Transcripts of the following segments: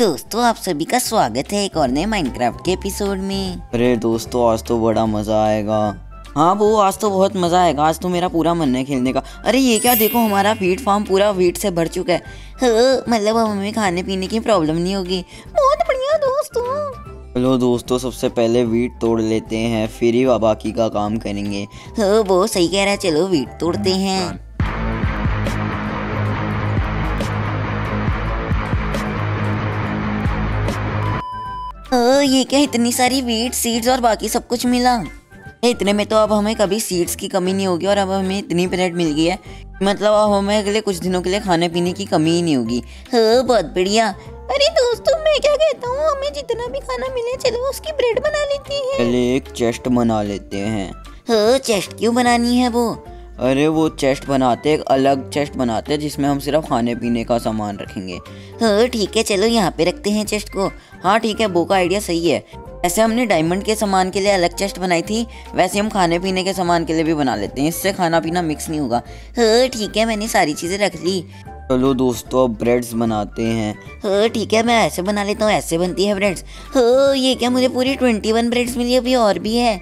दोस्तों आप सभी का स्वागत है एक और नए माइनक्राफ्ट के एपिसोड में। अरे दोस्तों आज तो बड़ा मज़ा आएगा। हाँ वो आज तो बहुत मज़ा आएगा। आज तो मेरा पूरा मन है खेलने का। अरे ये क्या देखो हमारा वीट फार्म पूरा वीट से भर चुका है। मतलब अब हमें खाने पीने की प्रॉब्लम नहीं होगी। बहुत बढ़िया दोस्तों। चलो दोस्तों सबसे पहले वीट तोड़ लेते हैं फिर ही बाकी का काम करेंगे। वो सही कह रहा है। चलो वीट तोड़ते हैं। हाँ, ये क्या इतनी सारी वीट सीड्स और बाकी सब कुछ मिला? इतने में तो अब हमें कभी सीड्स की कमी नहीं होगी और अब हमें इतनी ब्रेड मिल गई है मतलब अब हमें अगले कुछ दिनों के लिए खाने पीने की कमी ही नहीं होगी। हाँ बहुत बढ़िया। अरे दोस्तों मैं क्या कहता हूँ? हमें जितना भी खाना मिले चलो उसकी ब्रेड बना लेते हैं। पहले एक चेस्ट बना लेते हैं। हाँ चेस्ट क्यों बनानी है वो? अरे वो चेस्ट बनाते एक अलग चेस्ट बनाते हैं जिसमें हम सिर्फ़ खाने पीने का सामान रखेंगे। हाँ ठीक है चलो यहाँ पे रखते हैं चेस्ट को। हाँ ठीक है वो का आइडिया सही है। ऐसे हमने डायमंड के सामान के लिए अलग चेस्ट बनाई थी वैसे हम खाने पीने के सामान के लिए भी बना लेते हैं। इससे खाना पीना मिक्स नहीं होगा। हाँ ठीक है मैंने सारी चीज़ें रख ली। चलो दोस्तों अब ब्रेड्स बनाते हैं। हाँ ठीक है मैं ऐसे बना लेता हूँ ऐसे बनती है ब्रेड्स। हाँ ये क्या मुझे पूरी ट्वेंटी वन ब्रेड्स मिली अभी और भी है।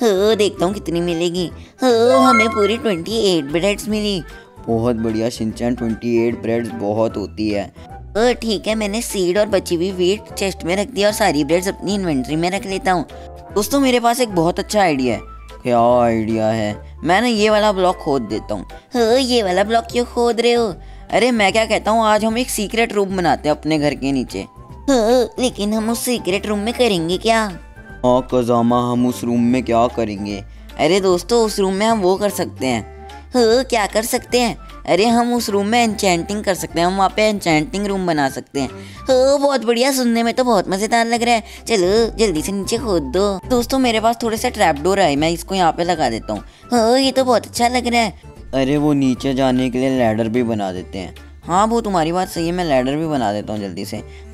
हाँ देखता हूँ कितनी मिलेगी। हाँ हमें पूरी ट्वेंटी एट ब्रेड्स मिली। बहुत बढ़िया सिंचन ट्वेंटी एट ब्रेड्स बहुत होती है। हाँ ठीक है मैंने सीड और बची हुई वीट चेस्ट में रख दिया और सारी ब्रेड्स अपनी इन्वेंट्री में रख लेता हूँ। दोस्तों मेरे पास एक बहुत अच्छा आइडिया है। क्या आइडिया है? मैं ना ये वाला ब्लॉक खोद देता हूँ। हाँ ये वाला ब्लॉक क्यों खोद रहे हो? अरे मैं क्या कहता हूँ आज हम एक सीक्रेट रूम बनाते हैं अपने घर के नीचे। हाँ लेकिन हम उस सीक्रेट रूम में करेंगे क्या? हाँ कजामा हम उस रूम में क्या करेंगे? अरे दोस्तों उस रूम में हम वो कर सकते हैं। हाँ क्या कर सकते हैं? अरे हम उस रूम में एनचैंटिंग कर सकते हैं हम वहाँ पे एनचैंटिंग रूम बना सकते हैं। हाँ बहुत बढ़िया सुनने में तो बहुत मज़ेदार लग रहा है। चलो जल्दी से नीचे खोद दो। दोस्तों मेरे पास थोड़े से ट्रैप डोर है मैं इसको यहाँ पे लगा देता हूँ। हाँ ये तो बहुत अच्छा लग रहा है। अरे वो नीचे जाने के लिए लैडर भी बना देते हैं। हाँ वो तुम्हारी बात सही है मैं लैडर भी बना देता हूँ जल्दी से। हाँ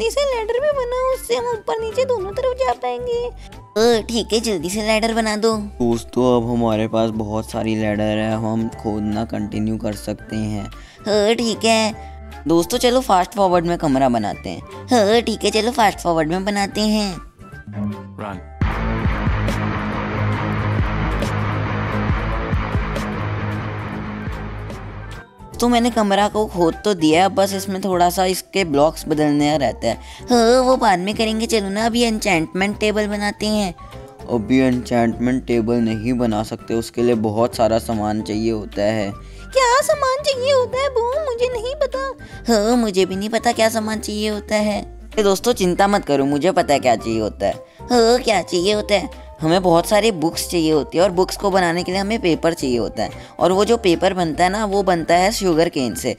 जल्दी से लैडर भी बनाओ उससे हम ऊपर नीचे दोनों तरफ़ जा पाएँगे। ठीक है जल्दी से लैडर बना दो। दोस्तों अब हमारे पास बहुत सारी लैडर है हम खोदना कंटिन्यू कर सकते हैं। हाँ ठीक है। दोस्तों चलो फास्ट फॉरवर्ड में कमरा बनाते हैं। हाँ ठीक है चलो फास्ट फॉरवर्ड में बनाते हैं। तो मैंने कमरा को खोद तो दिया है बस इसमें थोड़ा सा इसके ब्लॉक्स बदलने रहता है। हाँ वो बाद में करेंगे चलो ना अभी एनचैंटमेंट टेबल बनाते हैं। अभी एनचैंटमेंट टेबल नहीं बना सकते उसके लिए बहुत सारा सामान चाहिए होता है। क्या सामान चाहिए होता है वो मुझे नहीं पता। हाँ मुझे भी नहीं पता क्या सामान चाहिए होता है। दोस्तों चिंता मत करो मुझे पता है क्या चाहिए होता है। हाँ क्या चाहिए होता है? हमें बहुत सारी बुक्स चाहिए होती है और बुक्स को बनाने के लिए हमें पेपर चाहिए होता है। और वो जो पेपर बनता है ना, वो बनता है शुगर केन से।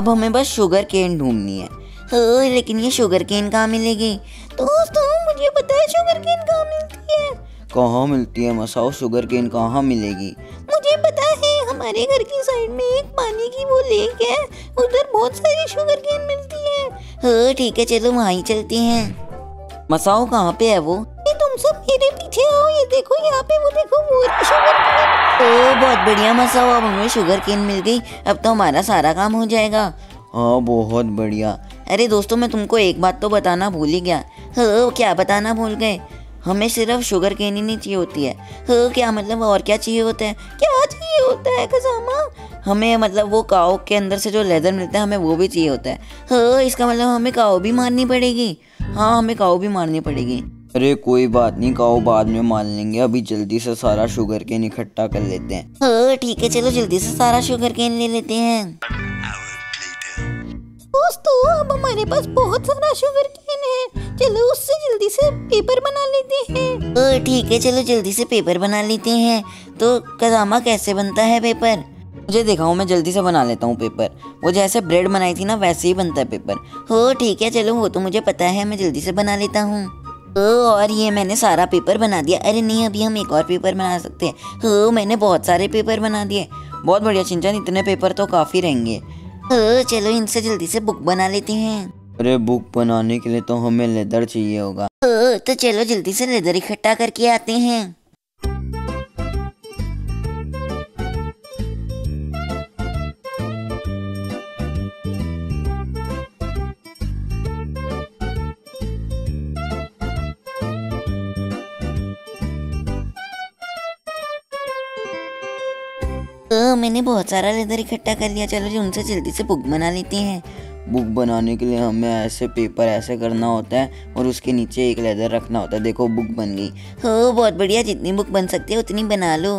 अब हमें बस शुगर केन ढूंढनी है। हाँ लेकिन ये शुगर केन कहाँ मिलेगी? दोस्तों, मुझे पता है शुगर केन कहाँ मिलती है? कहाँ मिलती है, मसाओ? शुगर केन कहाँ मिलेगी? मुझे पता है, हमारे घर की साइड में एक पानी की वो लेक है। उधर बहुत सारी शुगर केन मिलती हाँ। ठीक है, चलो वहाँ ही चलते हैं। मसाओ कहाँ पे है वो? देखो यहाँ पे वो देखो वो शुगर केन ओ बहुत बढ़िया मसा हुआ अब हमें शुगर केन मिल गई। अब तो हमारा सारा काम हो जाएगा। हाँ बहुत बढ़िया। अरे दोस्तों मैं तुमको एक बात तो बताना भूल ही गया। हाँ क्या बताना भूल गए? हमें सिर्फ़ शुगर केन ही नहीं चाहिए होती है। हाँ क्या मतलब और क्या चाहिए होता है? क्या चाहिए होता है खजामा? हमें मतलब वो काओ के अंदर से जो लेदर मिलता है हमें वो भी चाहिए होता है। हाँ इसका मतलब हमें काओ भी मारनी पड़ेगी। हाँ हमें काओ भी मारनी पड़ेगी। अरे कोई बात नहीं काओ बाद में मान लेंगे। अभी जल्दी से सारा शुगर केन इकट्ठा कर लेते हैं। हाँ ठीक है चलो जल्दी से सारा शुगर केन ले लेते हैं। दोस्तों अब हमारे पास बहुत सारा शुगर केन है। चलो उससे जल्दी से पेपर बना लेते हैं। हाँ, ठीक है चलो जल्दी से पेपर बना लेते हैं। तो कजामा कैसे बनता है पेपर मुझे दिखाओ मैं जल्दी से बना लेता हूँ पेपर वो जैसे ब्रेड बनाई थी ना वैसे ही बनता है पेपर हो ठीक है चलो वो तो मुझे पता है मैं जल्दी से बना लेता हूँ। और ये मैंने सारा पेपर बना दिया। अरे नहीं अभी हम एक और पेपर बना सकते हैं। हो मैंने बहुत सारे पेपर बना दिए। बहुत बढ़िया चिंचन इतने पेपर तो काफ़ी रहेंगे। हो चलो इनसे जल्दी से बुक बना लेते हैं। अरे बुक बनाने के लिए तो हमें लेदर चाहिए होगा। तो चलो जल्दी से लेदर इकट्ठा करके आते हैं। तो मैंने बहुत सारा लेदर इकट्ठा कर लिया। चलो जी उनसे जल्दी से बुक बना लेते हैं। बुक बनाने के लिए हमें ऐसे पेपर ऐसे करना होता है और उसके नीचे एक लेदर रखना होता है। देखो बुक बन गई। हो बहुत बढ़िया। जितनी बुक बन सकती है उतनी बना लो।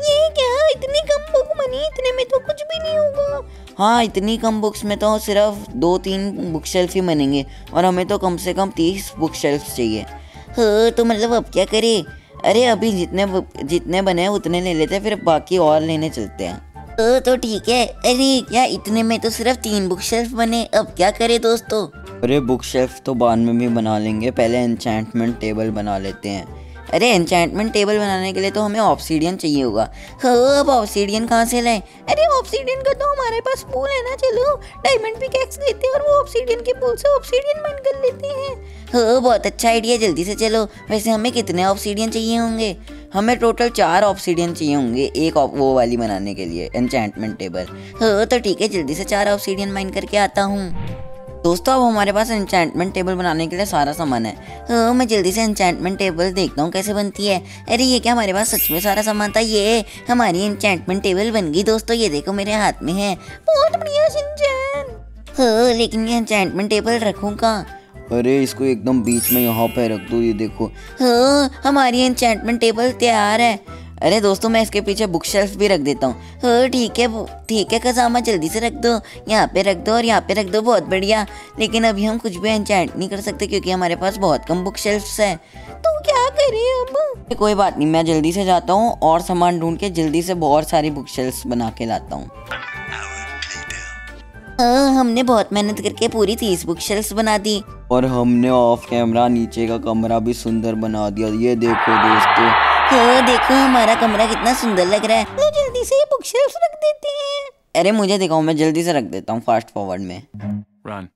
ये क्या? इतनी कम बुक बनी? इतने में तो कुछ भी नहीं होगा। हाँ इतनी कम बुक्स में तो सिर्फ़ दो तीन बुक शेल्फ ही बनेंगे और हमें तो कम से कम तीस बुक शेल्फ चाहिए। हो तो मतलब अब क्या करें? अरे अभी जितने जितने बने हैं उतने ले लेते हैं फिर बाकी और लेने चलते हैं। तो तो ठीक है। अरे क्या इतने में तो सिर्फ़ तीन बुक शेल्फ बने? अब क्या करे दोस्तों? अरे बुक शेल्फ तो बाद में भी बना लेंगे। पहले एनचैंटमेंट टेबल बना लेते हैं। अरे एन्चेंटमेंट टेबल बनाने के लिए तो हमें ऑप्सीडियन चाहिए होगा। हो, अब ऑप्सीडियन कहाँ से लाए अरे ऑप्सीडियन का तो हमारे पास पूल है ना, चलो। डायमंड पिकैक्स लेते हैं और वो ऑप्सीडियन के पूल से ऑप्सीडियन बन कर लेते हैं। हो, बहुत अच्छा आइडिया जल्दी से चलो। वैसे हमें कितने ऑप्सीडियन चाहिए होंगे? हमें टोटल चार ऑप्सीडियन चाहिए होंगे, एक वो वाली बनाने के लिए एन्चेंटमेंट टेबल हो तो ठीक है, जल्दी से चार ऑप्सीडियन माइन करके आता हूँ। दोस्तों अब हमारे पास एंचेंटमेंट टेबल बनाने के लिए सारा सामान है। हाँ मैं जल्दी से एंचेंटमेंट टेबल देखता हूँ कैसे बनती है। अरे ये क्या हमारे पास सच में सारा सामान था? ये हमारी एंचेंटमेंट टेबल बन गई दोस्तों ये देखो मेरे हाथ में है। बहुत बढ़िया सिंचन हाँ लेकिन ये एंचेंटमेंट टेबल रखूँ कहाँ? अरे इसको एकदम बीच में यहाँ पे रख दो ये देखो। हाँ हमारी एंचेंटमेंट टेबल तैयार है। अरे दोस्तों, मैं इसके पीछे बुक शेल्फ भी रख देता हूँ। हाँ ठीक है ठीक है कसामा जल्दी से रख दो। यहाँ पे रख दो और यहाँ पे रख दो, बहुत बढ़िया। लेकिन अभी हम कुछ भी एंचैंट नहीं कर सकते क्योंकि हमारे पास बहुत कम बुक शेल्फ है। तो क्या करें अब? कोई बात नहीं, मैं जल्दी से जाता हूँ और सामान ढूंढ के जल्दी से बहुत सारी बुक शेल्फ बना के लाता हूँ। हाँ हमने बहुत मेहनत करके पूरी तीस बुक शेल्फ बना दी। और हमने ऑफ़ कैमरा नीचे का कमरा भी सुंदर बना दिया। ये देखो दोस्तों हाँ देखो हमारा कमरा कितना सुंदर लग रहा है। तो जल्दी से बुक शेल्फ रख देते हैं। अरे मुझे दिखाओ मैं जल्दी से रख देता हूँ फास्ट फॉरवर्ड में। Run.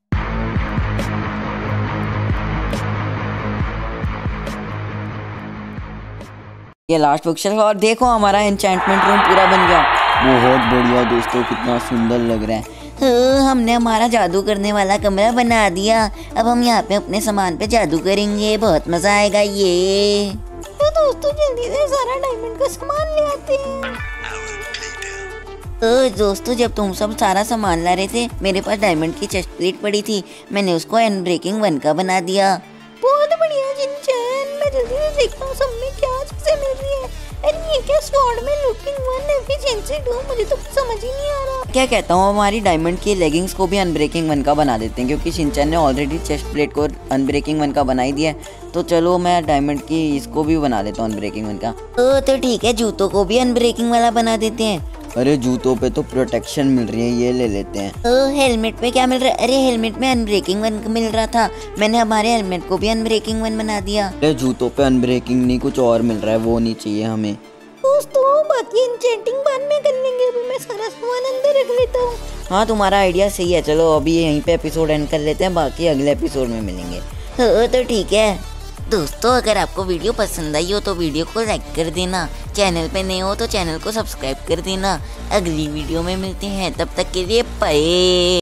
ये लास्ट बुक शेल्फ और देखो हमारा एन्चेंटमेंट रूम पूरा बन गया। बहुत बढ़िया दोस्तों कितना सुंदर लग रहा है। हाँ, हमने हमारा जादू करने वाला कमरा बना दिया। अब हम यहाँ पे अपने सामान पे जादू करेंगे। बहुत मज़ा आएगा ये। दोस्तों जल्दी से सारा डायमंड का सामान ले आते हैं। तो दोस्तों जब तुम सब सारा सामान ला रहे थे मेरे पास डायमंड की चेस्ट प्लेट पड़ी थी। मैंने उसको एंड ब्रेकिंग वन का बना दिया। बहुत बढ़िया जिनचैन मैं जल्दी से देखता हूँ सब में क्या चीज़ें मिल रही है। अरे ये क्या स्वॉर्ड में लुकिंग वन एफिशिएंसी टू मुझे तो समझ ही नहीं आ रहा। क्या कहता हूँ हमारी डायमंड की लेगिंग्स को भी अनब्रेकिंग वन का बना देते हैं क्योंकि शिनचैन ने ऑलरेडी चेस्ट प्लेट को अनब्रेकिंग वन का बना ही। दिया तो चलो मैं डायमंड की इसको भी बना देता हूँ अनब्रेकिंग वन का ओ तो ठीक है जूतों को भी अनब्रेकिंग वाला बना देते हैं। अरे जूतों पे तो प्रोटेक्शन मिल रही है ये ले लेते हैं। ओ हेलमेट पे क्या मिल रहा है अरे हेलमेट में अनब्रेकिंग वन मिल रहा था। मैंने हमारे हेलमेट को भी अनब्रेकिंग वन बना दिया। अरे जूतों पे अनब्रेकिंग नहीं कुछ और मिल रहा है वो नहीं चाहिए हमें। दोस्तों बाकी इंचेंटिंग बाद में कर लेंगे अभी मैं सारा सामान अंदर रख लेता हूँ। हाँ तुम्हारा आइडिया सही है चलो अभी यहीं पे एपिसोड एंड कर लेते हैं बाकी अगले एपिसोड में मिलेंगे। तो ठीक है। दोस्तों, अगर आपको वीडियो पसंद आई हो तो वीडियो को लाइक कर देना। चैनल पे नए हो तो चैनल को सब्सक्राइब कर देना। अगली वीडियो में मिलते हैं। तब तक के लिए पाए